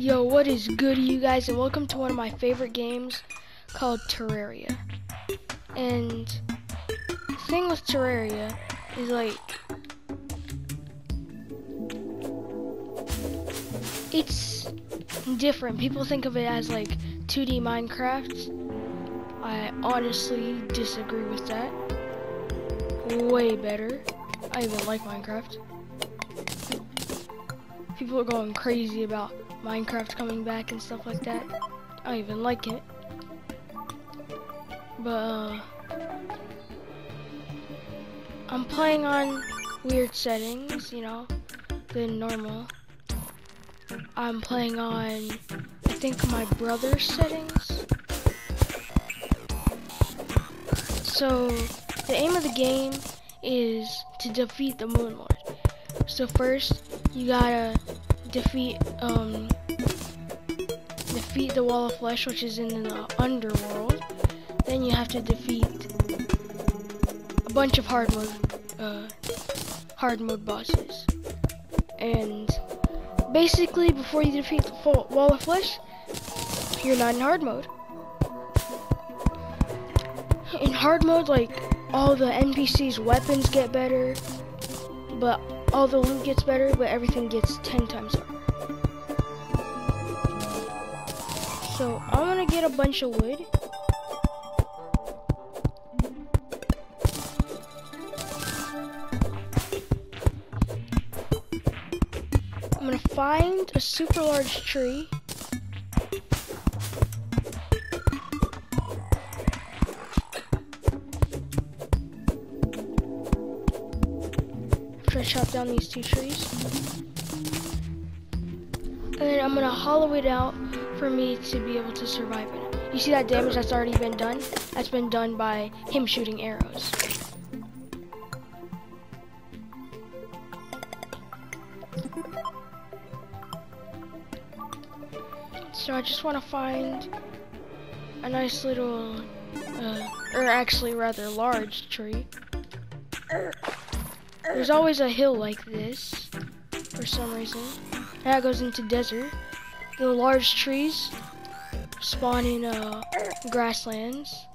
Yo, what is good you guys and welcome to one of my favorite games called Terraria. And the thing with Terraria is like it's different. People think of it as like 2D Minecraft. I honestly disagree with that. Way better. I even like Minecraft. People are going crazy about Minecraft coming back and stuff like that. I don't even like it. But, uh, I'm playing on weird settings, you know, than normal. I'm playing on, I think, my brother's settings. So, the aim of the game is to defeat the Moon Lord. So first, you gotta defeat um defeat the wall of flesh which is in the underworld. Then you have to defeat a bunch of hard mode uh, hard mode bosses. And basically before you defeat the wall of flesh you're not in hard mode. In hard mode like all the NPCs weapons get better but all the loot gets better, but everything gets 10 times harder. So I'm gonna get a bunch of wood. I'm gonna find a super large tree. I chop down these two trees. And then I'm gonna hollow it out for me to be able to survive it. You see that damage that's already been done? That's been done by him shooting arrows. So I just want to find a nice little, uh, or actually rather large tree. There's always a hill like this, for some reason. That goes into desert. The large trees spawn in uh, grasslands.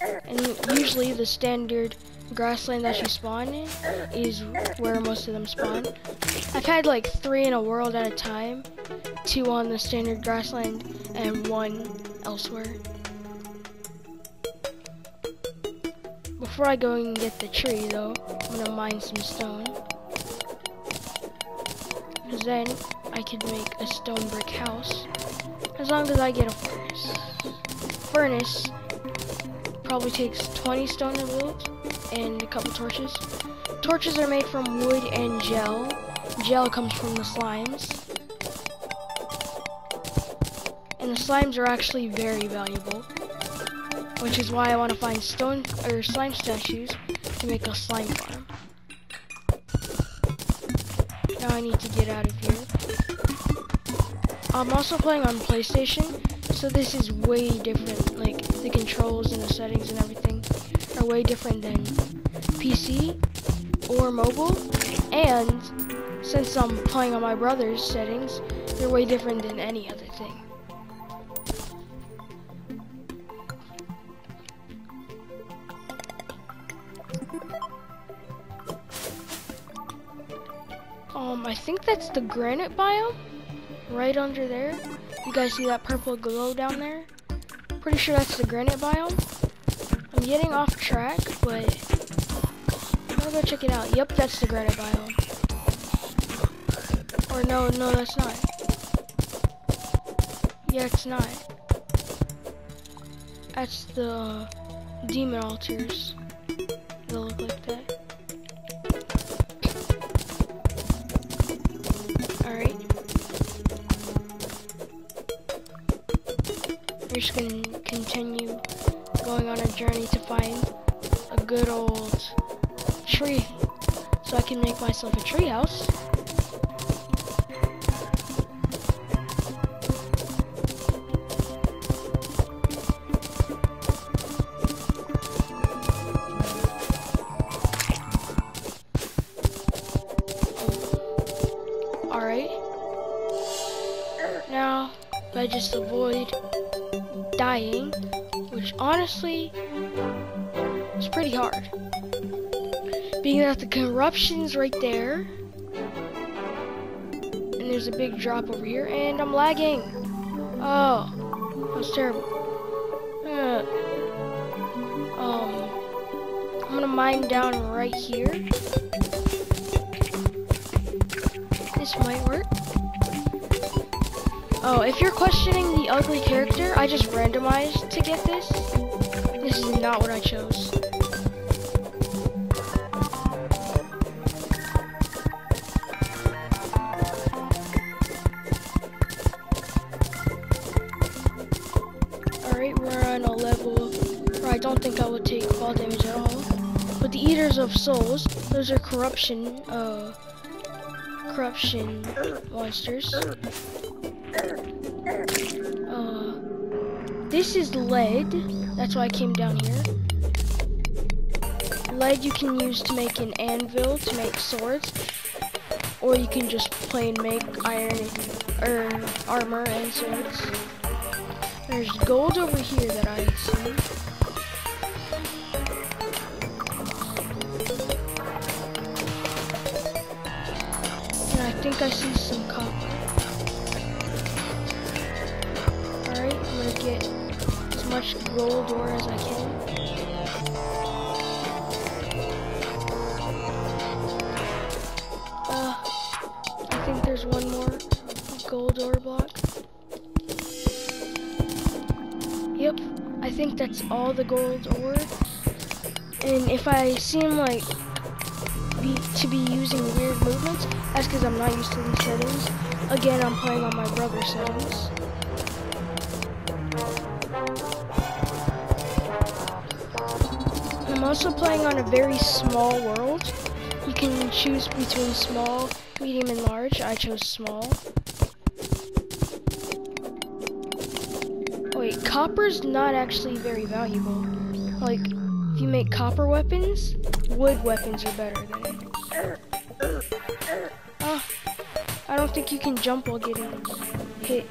And usually the standard grassland that you spawn in is where most of them spawn. I've had like three in a world at a time. Two on the standard grassland and one elsewhere. Before I go and get the tree though, I'm gonna mine some stone. Cause then I can make a stone brick house. As long as I get a furnace. Furnace probably takes 20 stone to build and a couple torches. Torches are made from wood and gel. Gel comes from the slimes. And the slimes are actually very valuable which is why I want to find stone or slime statues to make a slime farm. Now I need to get out of here. I'm also playing on PlayStation, so this is way different. Like the controls and the settings and everything are way different than PC or mobile. And since I'm playing on my brother's settings, they're way different than any other thing. I think that's the granite biome, right under there. You guys see that purple glow down there? Pretty sure that's the granite biome. I'm getting off track, but I'm gonna go check it out. Yep, that's the granite biome. Or no, no, that's not. Yeah, it's not. That's the demon altars. They'll look like that. Gonna continue going on a journey to find a good old tree so I can make myself a tree house. Alright. now I just avoid dying, which honestly is pretty hard. Being that the corruption's right there, and there's a big drop over here, and I'm lagging. Oh, that was terrible. Uh, um, I'm gonna mine down right here. This might work. Oh, if you're questioning the ugly character, I just randomized to get this. This is not what I chose. Alright, we're on a level where I don't think I would take fall damage at all. But the Eaters of Souls, those are corruption, uh, corruption monsters. This is lead. That's why I came down here. Lead you can use to make an anvil to make swords, or you can just plain make iron or armor and swords. There's gold over here that I see. And I think I see some much gold ore as I can. Uh, I think there's one more gold ore block. Yep, I think that's all the gold ore. And if I seem like be, to be using weird movements, that's because I'm not used to these settings. Again, I'm playing on my brother's settings. I'm also playing on a very small world. You can choose between small, medium, and large. I chose small. Wait, copper's not actually very valuable. Like, if you make copper weapons, wood weapons are better than it. Oh, I don't think you can jump while getting hit.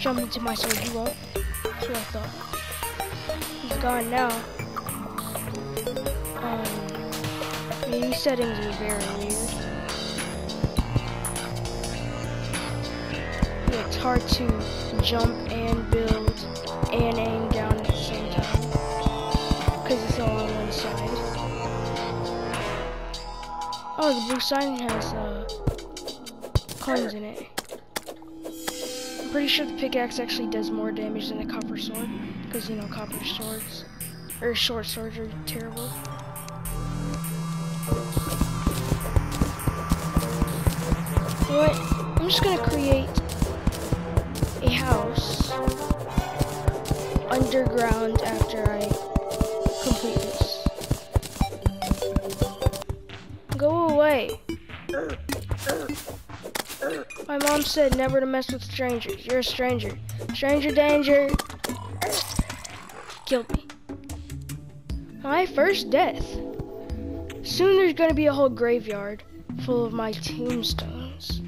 Jump into my sword, you won't. That's what I thought. Gone now. Um, these settings are very weird. Yeah, it's hard to jump and build and aim down at the same time. Because it's all on one side. Oh, the blue sign has uh, coins in it. I'm pretty sure the pickaxe actually does more damage than the copper sword. Because, you know, copper swords, or short swords are terrible. What? I'm just gonna create a house underground after I complete this. Go away. My mom said never to mess with strangers. You're a stranger. Stranger danger. My first death. Soon there's gonna be a whole graveyard full of my tombstones.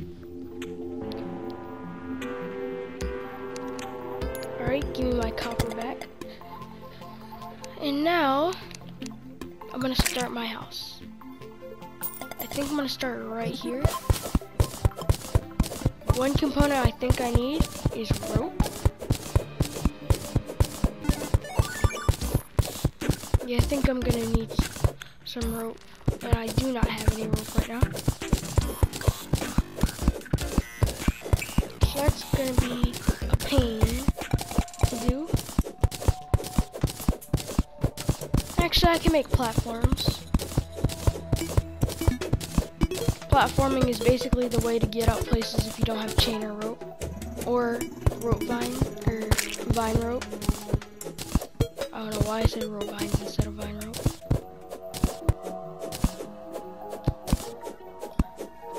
Alright, give me my copper back. And now, I'm gonna start my house. I think I'm gonna start right here. One component I think I need is rope. I think I'm gonna need some rope, but I do not have any rope right now. So that's gonna be a pain to do. Actually, I can make platforms. Platforming is basically the way to get out places if you don't have chain or rope. Or rope vine, or vine rope. I why I said rope vines instead of vine rope.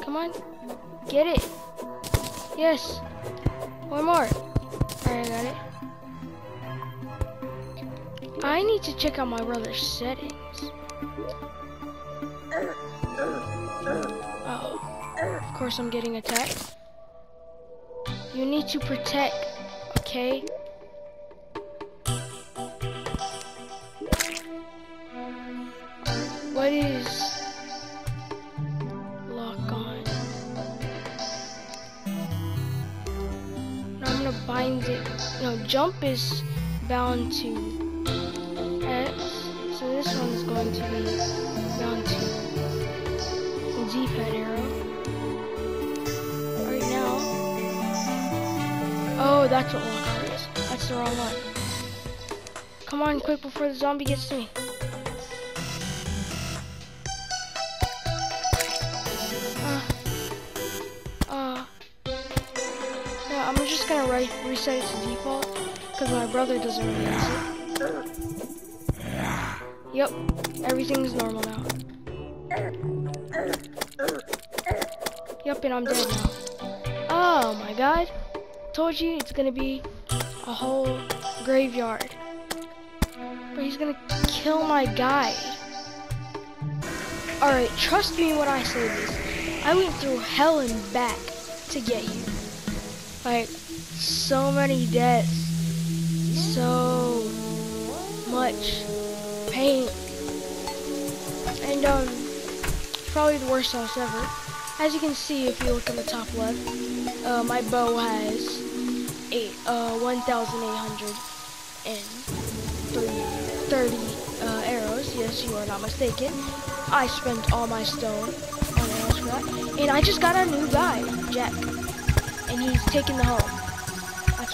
Come on. Get it. Yes. One more. Alright, I got it. I need to check out my brother's settings. Oh, of course, I'm getting attacked. You need to protect, okay? Is lock on? Now I'm gonna bind it. No, jump is bound to X. So this one is going to be bound to D-pad arrow. Right now. Oh, that's what lock on is. That's the wrong one. Come on, quick before the zombie gets to me. Just gonna re reset it to default because my brother doesn't really use it. Yep, everything's normal now. Yep, and I'm dead now. Oh my god. Told you it's gonna be a whole graveyard. But he's gonna kill my guide. Alright, trust me when I say this. I went through hell and back to get you. Like, so many deaths. So much pain. And, um, probably the worst house ever. As you can see, if you look in the top left, uh, my bow has eight, uh, 1,830 uh, arrows. Yes, you are not mistaken. I spent all my stone on arrows for that. And I just got a new guy, Jack. And he's taking the home.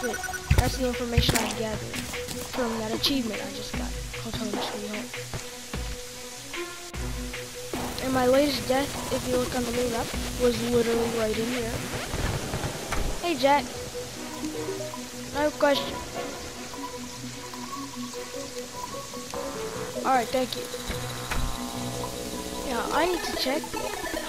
That's that's the information I gathered from that achievement I just got called Home Sweet Home. And my latest death, if you look on the map, was literally right in here. Hey Jack. I have a question. Alright, thank you. Yeah, I need to check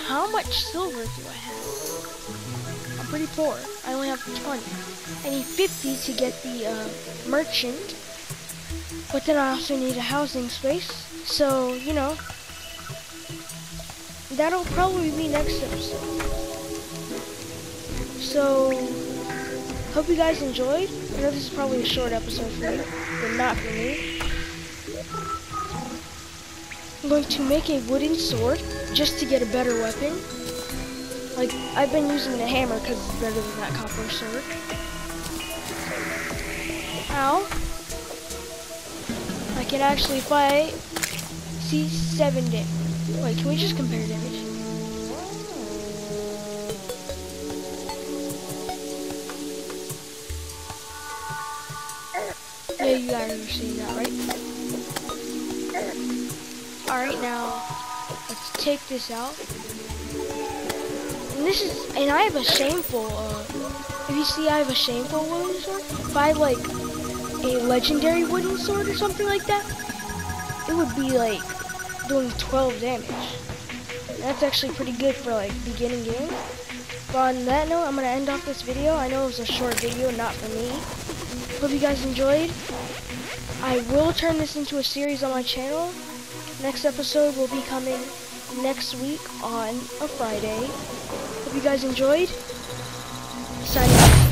how much silver do I have? I'm pretty poor. I only have 20. I need 50 to get the uh, merchant. But then I also need a housing space. So, you know, that'll probably be next episode. So, hope you guys enjoyed. I know this is probably a short episode for you, but not for me. I'm going to make a wooden sword just to get a better weapon. Like, I've been using the hammer because it's better than that copper sword. Ow. I can actually fight C7 damage. Wait, can we just compare damage? Yeah, you guys are seeing that, right? Alright, now, let's take this out. And this is, and I have a shameful, uh, if you see I have a shameful if I like a legendary wooden sword or something like that, it would be like doing 12 damage. That's actually pretty good for like beginning game. But on that note, I'm gonna end off this video. I know it was a short video, not for me. Hope you guys enjoyed. I will turn this into a series on my channel. Next episode will be coming next week on a Friday. Hope you guys enjoyed. Signing.